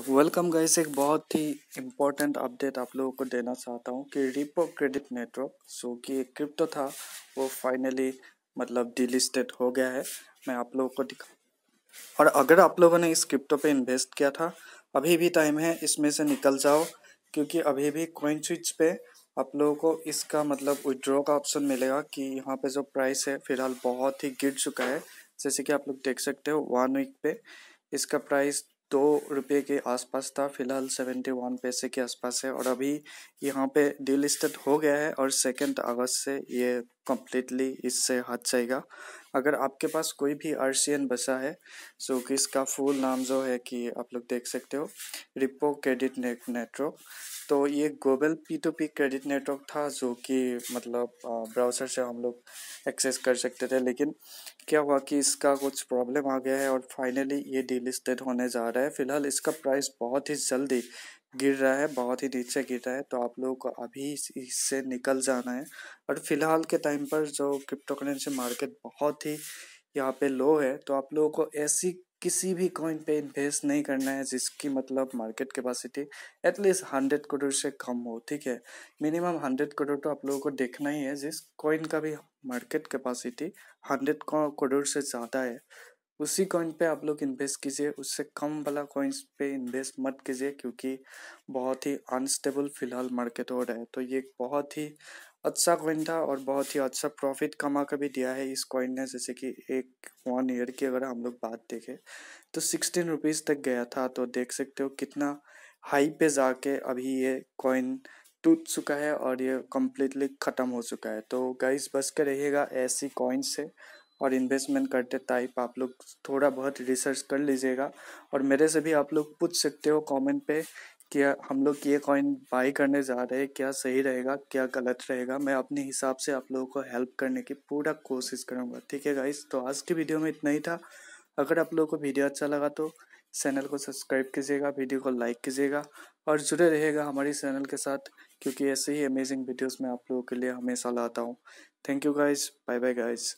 तो welcome guys एक बहुत ही इम्पोर्टेंट अपडेट आप लोगों को देना चाहता हूँ कि रिपो क्रेडिट नेटवर्क जो कि एक क्रिप्टो था, वो फाइनली मतलब डिलिस्टेड हो गया है। मैं आप लोगों को दिखा और अगर आप लोगों ने इस क्रिप्टो पे इन्वेस्ट किया था, अभी भी टाइम है, इसमें से निकल जाओ, क्योंकि अभी भी कोइन स्विच पे आप लोगों को इसका मतलब विड्रॉ का ऑप्शन मिलेगा कि यहाँ पे जो प्राइस है, फ़िलहाल बहुत ही गिर चुका है। जैसे कि आप लोग देख सकते हो वन वीक पे इसका प्राइस दो रुपये के आसपास था, फ़िलहाल सेवेंटी वन पैसे के आसपास है और अभी यहाँ पे डिलिस्टेड हो गया है और सेकेंड अगस्त से ये कम्प्लीटली इससे हट जाएगा। अगर आपके पास कोई भी आरसीएन बसा है सो कि इसका फुल नाम जो है कि आप लोग देख सकते हो रिपो क्रेडिट नेटवर्क तो ये global P to P credit network था, जो कि मतलब ब्राउज़र से हम लोग एक्सेस कर सकते थे, लेकिन क्या हुआ कि इसका कुछ प्रॉब्लम आ गया है और फाइनली ये डिलिस्टेड होने जा रहा है। फ़िलहाल इसका प्राइस बहुत ही जल्दी गिर रहा है, बहुत ही नीचे गिर रहा है तो आप लोगों को अभी इससे निकल जाना है। और फ़िलहाल के टाइम पर जो क्रिप्टो करेंसी मार्केट बहुत ही यहाँ पे लो है तो आप लोगों को ऐसी किसी भी कॉइन पे इन्वेस्ट नहीं करना है, जिसकी मतलब market capacity at least hundred crore से कम हो, ठीक है? मिनिमम हंड्रेड करोड़ तो आप लोगों को देखना ही है, जिस कॉइन का भी मार्केट कैपेसिटी हंड्रेड करोड़ से ज़्यादा है। उसी कॉइन पे आप लोग इन्वेस्ट कीजिए, उससे कम वाला कॉइन्स पे इन्वेस्ट मत कीजिए क्योंकि बहुत ही अनस्टेबल फ़िलहाल मार्केट हो रहा है। तो ये बहुत ही अच्छा कॉइन था और बहुत ही अच्छा प्रॉफिट कमा कर भी दिया है इस कॉइन ने। जैसे कि एक वन ईयर की अगर हम लोग बात देखें तो सिक्सटीन रुपीज़ तक गया था। तो देख सकते हो कितना हाई पे जाके अभी ये कॉइन टूट चुका है और ये कम्प्लीटली ख़त्म हो चुका है। तो गाइस बस के रहिएगा ऐसी कॉइन से। और इन्वेस्टमेंट करते टाइप आप लोग थोड़ा बहुत रिसर्च कर लीजिएगा। और मेरे से भी आप लोग पूछ सकते हो कमेंट पे कि हम लोग ये कॉइन बाई करने जा रहे हैं, क्या सही रहेगा, क्या गलत रहेगा। मैं अपने हिसाब से आप लोगों को हेल्प करने की पूरा कोशिश करूँगा, ठीक है गाइस तो आज की वीडियो में इतना ही था। अगर आप लोगों को वीडियो अच्छा लगा तो चैनल को सब्सक्राइब कीजिएगा वीडियो को लाइक कीजिएगा और जुड़े रहेगा हमारी चैनल के साथ, क्योंकि ऐसे ही अमेजिंग वीडियोस मैं आप लोगों के लिए हमेशा लाता हूँ। Thank you guys bye bye guys